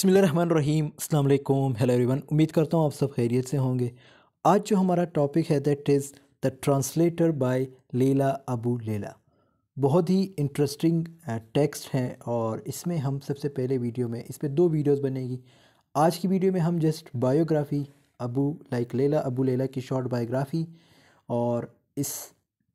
बसमीम अल्लाम hello everyone उम्मीद करता हूँ आप सब खैरियत से होंगे। आज जो हमारा टॉपिक है that is the translator by Leila Aboulela बहुत ही इंटरेस्टिंग टेक्स्ट है और इसमें हम सबसे पहले वीडियो में, इस पर दो वीडियोस बनेगी। आज की वीडियो में हम जस्ट बायोग्राफ़ी अबू लाइक लेला अबू लेला की शॉर्ट बायोग्राफ़ी और इस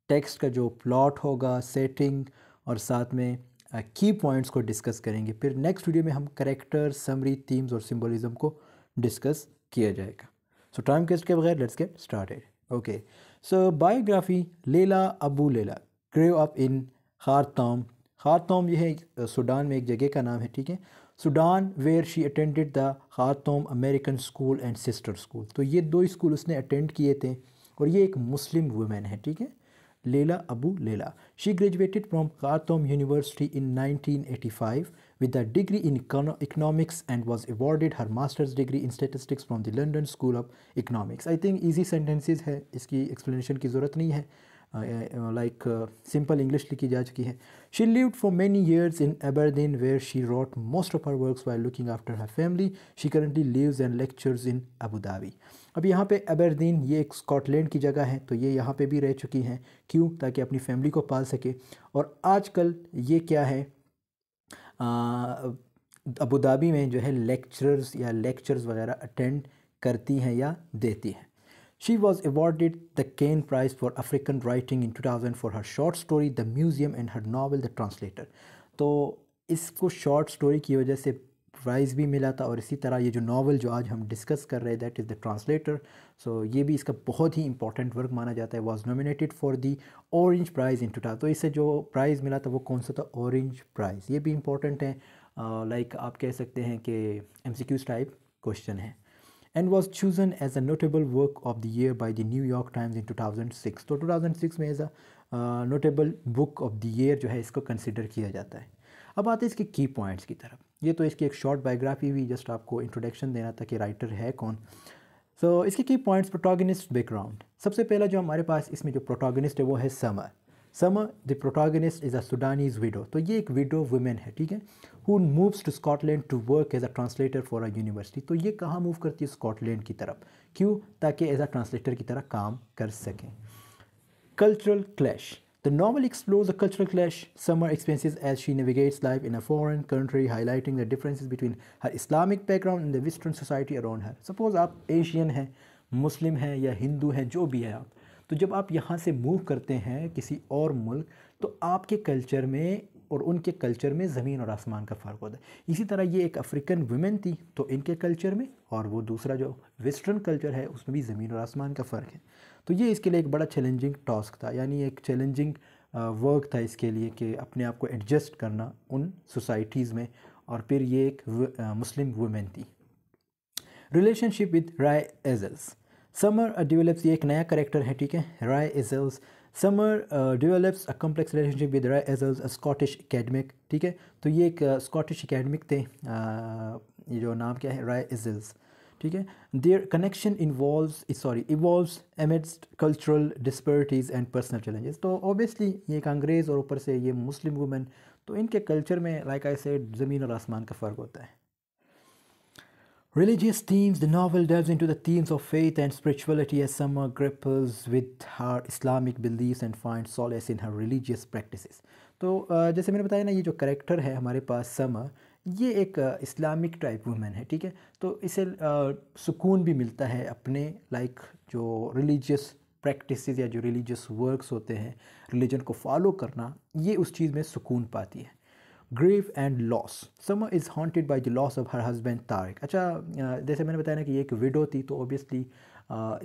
टेक्स्ट का जो प्लॉट होगा सेटिंग और साथ में की पॉइंट्स को डिस्कस करेंगे। फिर नेक्स्ट वीडियो में हम करेक्टर समरी थीम्स और सिम्बोलिज्म को डिस्कस किया जाएगा। सो टाइम वेस्ट के बगैर let's get started okay so biography Leila Aboulela grave up in खारतोम खारतोम ये है सूडान में एक जगह का नाम है, ठीक है? Sudan where she attended the Khartoum American school and sister school तो ये दो स्कूल उसने अटेंड किए थे और ये एक मुस्लिम वुमेन है, ठीक है? Leila Abu Leila. She graduated from Khartoum University in 1985 with a degree in economics and was awarded her master's degree in statistics from the London School of Economics. I think easy sentences है इसकी explanation की ज़रूरत नहीं है like simple English लिखी जा चुकी है। She lived for many years in Aberdeen where she wrote most of her works while looking after her family she currently lives and lectures in Abu Dhabi अब यहाँ पे एबरदीन ये एक स्कॉटलैंड की जगह है तो ये यहाँ पे भी रह चुकी हैं। क्यों? ताकि अपनी फैमिली को पाल सके। और आजकल ये क्या है? अबू धाबी में जो है लेक्चरर्स या लेक्चर्स वगैरह अटेंड करती हैं या देती हैं। She was awarded the Kane Prize for African Writing in 2000 for her short story The Museum and her novel The Translator. तो इसको शॉर्ट स्टोरी की वजह से प्राइज़ भी मिला था और इसी तरह ये जो नावल जो आज हम डिस्कस कर रहे हैं that is the translator so ये भी इसका बहुत ही इंपॉर्टेंट वर्क माना जाता है was nominated for the Orange prize in two तो इससे जो प्राइज़ मिला था वो कौन सा था? ऑरेंज प्राइज़ ये भी इंपॉर्टेंट है लाइक uh, like आप कह सकते हैं कि एम टाइप क्वेश्चन है। And was chosen as a notable work of the year by the New York Times in 2006 तो 2006 में as a notable book of the year जो है इसको कंसिडर किया जाता है। अब आते हैं इसके की पॉइंट्स की तरफ़। ये तो इसकी एक शॉर्ट बायोग्राफी हुई जस्ट आपको इंट्रोडक्शन देना था कि राइटर है कौन। सो so, इसके की पॉइंट्स प्रोटोगनिस्ट बैकग्राउंड सबसे पहला जो हमारे पास इसमें जो प्रोटोगनिस्ट है वो है Sammar Sammar the protagonist is a Sudanese widow तो ये एक विडो वुमेन है, ठीक है? Who moves to Scotland to work as a translator for a university तो ये कहाँ मूव करती है? स्कॉटलैंड की तरफ़। क्यों? ताकि एज अ ट्रांसलेटर की तरह काम कर सकें। Cultural clash the normal explore the cultural clash Sammar experiences as she navigates life in a foreign country highlighting the difference between her Islamic background in the western society around her suppose आप Asian हैं Muslim हैं, या हिंदू हैं, जो भी है आप। तो जब आप यहाँ से मूव करते हैं किसी और मुल्क तो आपके कल्चर में और उनके कल्चर में ज़मीन और आसमान का फ़र्क होता है। इसी तरह ये एक अफ्रीकन वुमेन थी तो इनके कल्चर में और वो दूसरा जो वेस्टर्न कल्चर है, उसमें भी ज़मीन और आसमान का फ़र्क है। तो ये इसके लिए एक बड़ा चैलेंजिंग टास्क था, यानी एक चैलेंजिंग वर्क था इसके लिए कि अपने आप को एडजस्ट करना उन सोसाइटीज़ में और फिर ये एक मुस्लिम वुमेन थी। Relationship with Rae Isles Sammar develops ये एक नया करेक्टर है ठीक है? Rae Isles Sammar develops a complex relationship with Rae Isles a Scottish academic ठीक है? तो ये एक स्कॉटिश uh, एकेडमिक थे uh, ये जो नाम क्या है? राय एजल्स ठीक है? Their connection involve sorry evolves amidst cultural disparities and personal challenges so obviously ये एक अंग्रेज़ और ऊपर से ये मुस्लिम वुमेन तो इनके कल्चर में लाइक आई से ज़मीन और आसमान का फ़र्क होता है। Religious themes, the novel delves into the themes of faith and spirituality as Summer grapples with her Islamic beliefs and finds solace in her religious practices. तो जैसे मैंने बताया ना ये जो करेक्टर है हमारे पास समर ये एक इस्लामिक टाइप वुमेन है ठीक है तो इसे सुकून भी मिलता है अपने लाइक जो रिलीजियस प्रैक्टिस या जो रिलीजियस वर्क्स होते हैं रिलीजन को फॉलो करना ये उस चीज़ में सुकून पाती है grieve and loss Sammar is haunted by the loss of her husband Tariq अच्छा जैसे मैंने बताया ना कि ये एक विडो थी तो ऑब्वियसली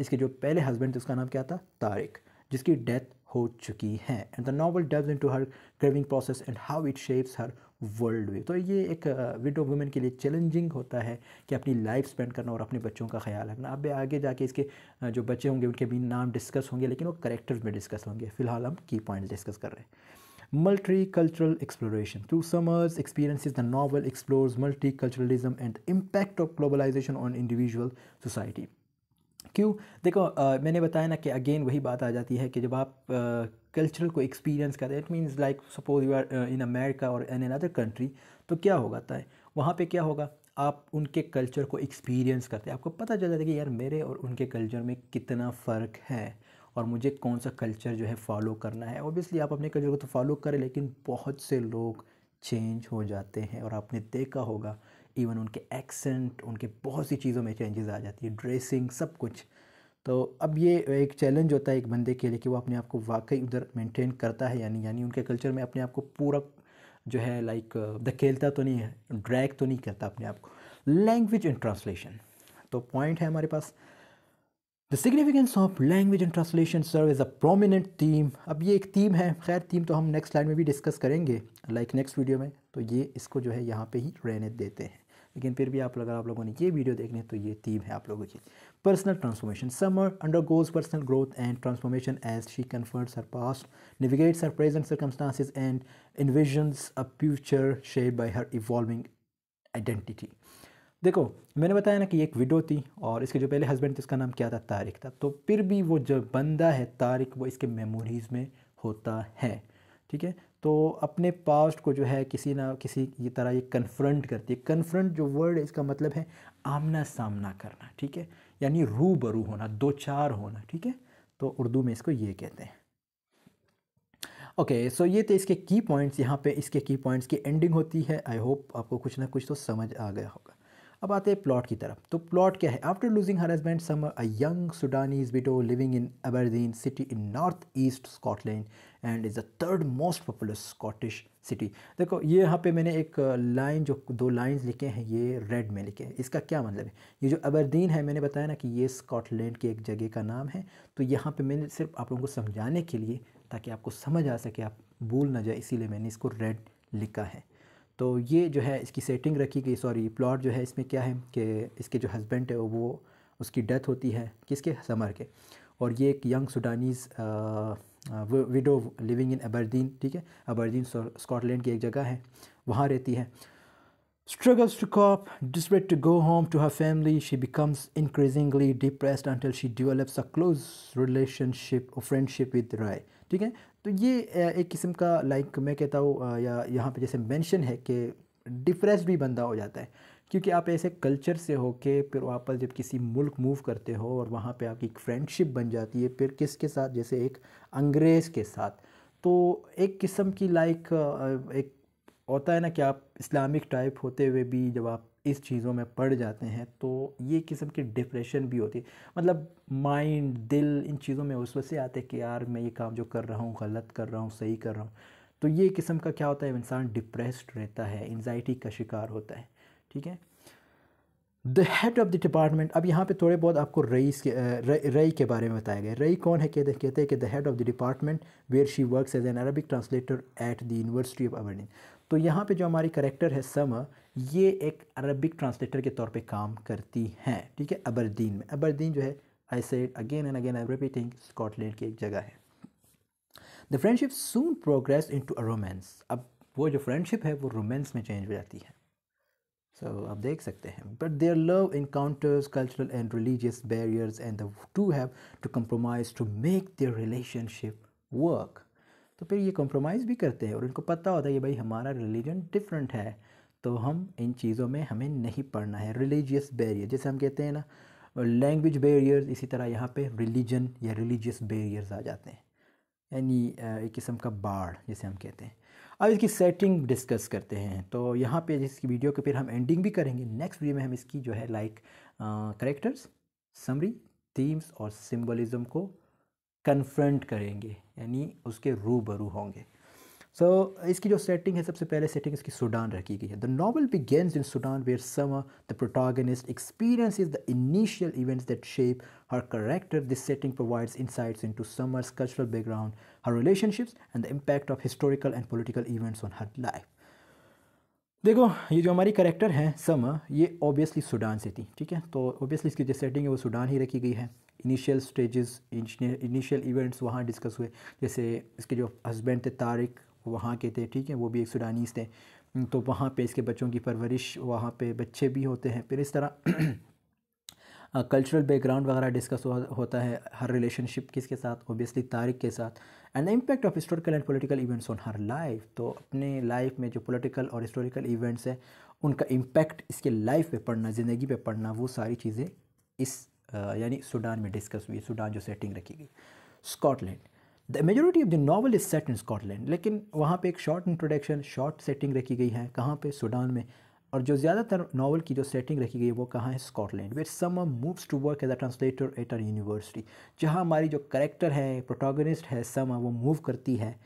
इसके जो पहले हस्बैंड थे, उसका नाम क्या था? तारिक जिसकी डेथ हो चुकी है. And the novel delves into her grieving process and how it shapes her worldview तो ये एक विडो वुमेन के लिए चैलेंजिंग होता है कि अपनी लाइफ स्पेंड करना और अपने बच्चों का ख्याल रखना. अब आगे जाके इसके जो बच्चे होंगे, उनके भी नाम डिस्कस होंगे, लेकिन वो करेक्टर्स में डिस्कस होंगे. फ़िलहाल हम की पॉइंट डिस्कस कर रहे हैं. Multicultural exploration. Through Summers' experiences, the novel explores multiculturalism and the impact of globalization on individual society. क्यों? देखो आ, मैंने बताया ना कि अगेन वही बात आ जाती है कि जब आप कल्चरल को एक्सपीरियंस करते हैं it means like suppose you are in America और इन अनदर कंट्री तो क्या होगा है? वहाँ पे क्या होगा? आप उनके कल्चर को एक्सपीरियंस करते हैं। आपको पता चल जाता है कि यार मेरे और उनके कल्चर में कितना फ़र्क है। और मुझे कौन सा कल्चर जो है फॉलो करना है। ओबियसली आप अपने कल्चर को तो फॉलो करें, लेकिन बहुत से लोग चेंज हो जाते हैं और आपने देखा होगा इवन उनके एक्सेंट उनके बहुत सी चीज़ों में चेंजेस आ जाती है ड्रेसिंग सब कुछ। तो अब ये एक चैलेंज होता है एक बंदे के लिए कि वो अपने आप को वाकई उधर मेंटेन करता है यानी यानी उनके कल्चर में अपने आप को पूरा जो है लाइक धकेलता तो नहीं है ड्रैग तो नहीं करता अपने आप को। लैंग्वेज इन ट्रांसलेशन तो पॉइंट है हमारे पास। The significance of language and translation serve is a prominent theme अब ये एक थीम है। खैर थीम तो हम नेक्स्ट लाइन में भी डिस्कस करेंगे। लाइक नेक्स्ट वीडियो में तो ये इसको जो है यहाँ पे ही रहने देते हैं। लेकिन फिर भी आप, अगर आप लोगों ने ये वीडियो देखने तो ये थीम है आप लोगों की। Personal transformation Sammar undergoes personal growth and transformation as she confronts her past navigates her present circumstances and envisions a future shape by her evolving identity देखो, मैंने बताया ना कि एक विडो थी और इसके जो पहले हस्बैंड थे, उसका नाम क्या था? तारिक था। तो फिर भी वो जो बंदा है, तारिक, वो इसके मेमोरीज़ में होता है। ठीक है? तो अपने पास्ट को जो है, किसी ना, किसी ये तरह ये कन्फ्रंट करती है। कन्फ्रंट जो वर्ड है, इसका मतलब है आमना सामना करना। ठीक है? यानी रू बरू होना दो चार होना। ठीक है? तो उर्दू में इसको ये कहते हैं। ओके सो ये थे इसके की पॉइंट्स यहाँ पे इसके की पॉइंट्स की एंडिंग होती है। आई होप आपको कुछ ना कुछ तो समझ आ गया होगा। अब आते हैं प्लॉट की तरफ़। तो प्लॉट क्या है? After losing her husband Sammar a young Sudanese widow living in Aberdeen city in north east Scotland and is the third most popular Scottish city देखो, ये यहाँ पे मैंने एक लाइन जो दो लाइंस लिखे हैं, ये रेड में लिखे हैं। इसका क्या मतलब है? ये जो अबरदीन है, मैंने बताया ना कि ये स्कॉटलैंड की एक जगह का नाम है। तो यहाँ पे मैंने सिर्फ़ आप लोगों को समझाने के लिए, ताकि आपको समझ आ सके, आप भूल ना जाए, इसीलिए मैंने इसको रेड लिखा है। तो ये जो है इसकी सेटिंग रखी गई सॉरी प्लॉट जो है इसमें क्या है कि इसके जो हस्बैंड है वो, उसकी डेथ होती है किसके? समर के। और ये एक young Sudanese widow living in Aberdeen ठीक है? अबरदीन स्कॉटलैंड की एक जगह है, वहाँ रहती है। Struggles to cope desperate to go home to her family she becomes increasingly depressed until she develops a close relationship और फ्रेंडशिप विद राय ठीक है? तो ये एक किस्म का लाइक मैं कहता हूँ या यहाँ पे जैसे मेंशन है कि डिप्रेस्ड भी बंदा हो जाता है। क्योंकि आप ऐसे कल्चर से हो के फिर वापस जब किसी मुल्क मूव करते हो और वहाँ पे आपकी एक फ्रेंडशिप बन जाती है, फिर किसके साथ? जैसे एक अंग्रेज़ के साथ। तो एक किस्म की लाइक एक होता है ना कि आप इस्लामिक टाइप होते हुए भी जब आप इस चीज़ों में पड़ जाते हैं तो ये किस्म की डिप्रेशन भी होती है। मतलब माइंड, दिल, इन चीज़ों में उस से आते कि यार मैं ये काम जो कर रहा हूँ, गलत कर रहा हूँ, सही कर रहा हूँ। तो ये किस्म का क्या होता है? इंसान डिप्रेस्ड रहता है एनजाइटी का शिकार होता है, ठीक है? The head of the department अब यहाँ पे थोड़े बहुत आपको रईस के रई के बारे में बताया गया। रई कौन है? कहते कहते हैं कि the head of the department where she works as an Arabic translator at the university of Aberdeen तो यहाँ पे जो हमारी करेक्टर है सम ये एक अरबिक ट्रांसलेटर के तौर पे काम करती हैं ठीक है? अबरदीन में। अबरदीन जो है I said again and again I repeating Scotland की एक जगह है। The friendship soon progress into a अ रोमांस अब वो जो फ्रेंडशिप है वो रोमांस में चेंज हो जाती है। सो so, आप देख सकते हैं। But their love encounters cultural and religious barriers and the two have to compromise to make their relationship work तो फिर ये कॉम्प्रोमाइज़ भी करते हैं और उनको पता होता है कि भाई हमारा रिलीजन डिफरेंट है। तो हम इन चीज़ों में हमें नहीं पढ़ना है। रिलीजियस बैरियर जैसे हम कहते हैं ना लैंग्वेज बैरियर्स इसी तरह यहाँ पे रिलीजन या रिलीजियस बैरियर्स आ जाते हैं। यानी एक किस्म का बाढ़, जैसे हम कहते हैं। अब इसकी सेटिंग डिस्कस करते हैं। तो यहाँ पे जिसकी वीडियो के फिर हम एंडिंग भी करेंगे। नेक्स्ट वीडियो में हम इसकी जो है लाइक करेक्टर्स समरी थीम्स और सिम्बलिज़म को कन्फ्रंट करेंगे यानी उसके रूबरू होंगे। सो so, इसकी जो सेटिंग है सबसे पहले सेटिंग इसकी सूडान रखी गई है। The novel begins in Sudan where Sammar the protagonist experience is the initial events that shape her character this setting provides insights into Sammar's cultural background her relationships and the impact of historical and political events on her life देखो, ये जो हमारी character है सम ये obviously Sudan से थी, ठीक है? तो ऑब्वियसली इसकी जो सेटिंग है वो सूडान ही रखी गई है। इनिशियल स्टेजेस इनिशियल इवेंट्स वहाँ डिस्कस हुए। जैसे इसके जो हस्बैंड थे तारिक वहाँ के थे, ठीक है? वो भी एक सूडानीज़ थे। तो वहाँ पे इसके बच्चों की परवरिश, वहाँ पे बच्चे भी होते हैं। फिर इस तरह कल्चरल बैकग्राउंड वगैरह डिस्कस होता है हर रिलेशनशिप किसके साथ ओबियसली तारिक के साथ and the impact of historical and political events on her life तो अपने लाइफ में जो पोलिटिकल और हिस्टोरिकल इवेंट्स हैं, उनका इम्पैक्ट इसके लाइफ पे पढ़ना ज़िंदगी पे पढ़ना वो सारी चीज़ें इस यानी सूडान में डिस्कस हुई, सूडान जो सेटिंग रखी गई। Scotland. The majority of the novel is set in Scotland लेकिन वहाँ पे एक शॉर्ट इंट्रोडक्शन शॉर्ट सेटिंग रखी गई है, कहाँ पे? सूडान में। और जो ज़्यादातर नावल की जो सेटिंग रखी गई है, वो कहाँ है? Scotland where Sammar moves to work as a translator at our university जहाँ हमारी जो करेक्टर है प्रोटागनिस्ट है सम वो मूव करती है,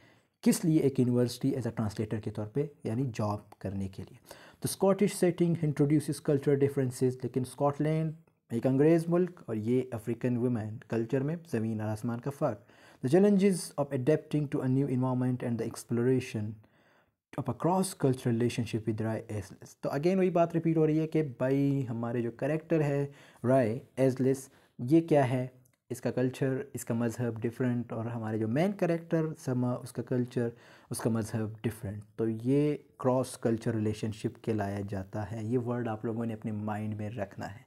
किस लिए? एक यूनिवर्सिटी एज अ ट्रांसलेटर के तौर पे, यानी जॉब करने के लिए। तो Scottish setting introduce culture differences लेकिन स्कॉटलैंड एक अंग्रेज़ मुल्क और ये अफ्रीकन वुमेन कल्चर में ज़मीन और आसमान का फ़र्क। The challenges of adapting to a new environment and the exploration of a cross cultural relationship with Rai ageless तो अगेन वही बात रिपीट हो रही है कि भाई हमारे जो करेक्टर है राय एजलेस ये क्या है? इसका कल्चर इसका मज़हब डिफरेंट और हमारे जो मेन करेक्टर समा उसका कल्चर उसका मज़हब डिफरेंट तो ये क्रॉस कल्चर रिलेशनशिप के लाया जाता है। ये वर्ड आप लोगों ने अपने माइंड में रखना है।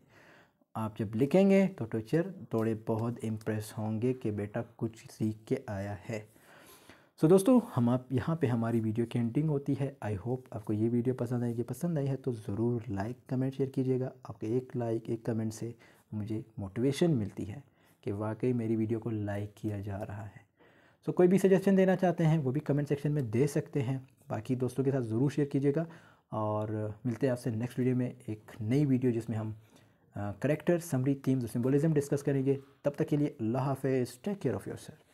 आप जब लिखेंगे तो टीचर थोड़े बहुत इम्प्रेस होंगे कि बेटा कुछ सीख के आया है। सो so, दोस्तों हम आप यहाँ पे हमारी वीडियो की एंडिंग होती है। आई होप आपको ये वीडियो पसंद आएगी पसंद आई है तो ज़रूर लाइक कमेंट शेयर कीजिएगा। आपके एक लाइक एक कमेंट से मुझे मोटिवेशन मिलती है कि वाकई मेरी वीडियो को लाइक किया जा रहा है। सो so, कोई भी सजेशन देना चाहते हैं वो भी कमेंट सेक्शन में दे सकते हैं। बाकी दोस्तों के साथ ज़रूर शेयर कीजिएगा। और मिलते हैं आपसे नेक्स्ट वीडियो में एक नई वीडियो जिसमें हम character summary themes symbolism discuss करेंगे। तब तक के लिए अल्लाह हाफ़ take care of your self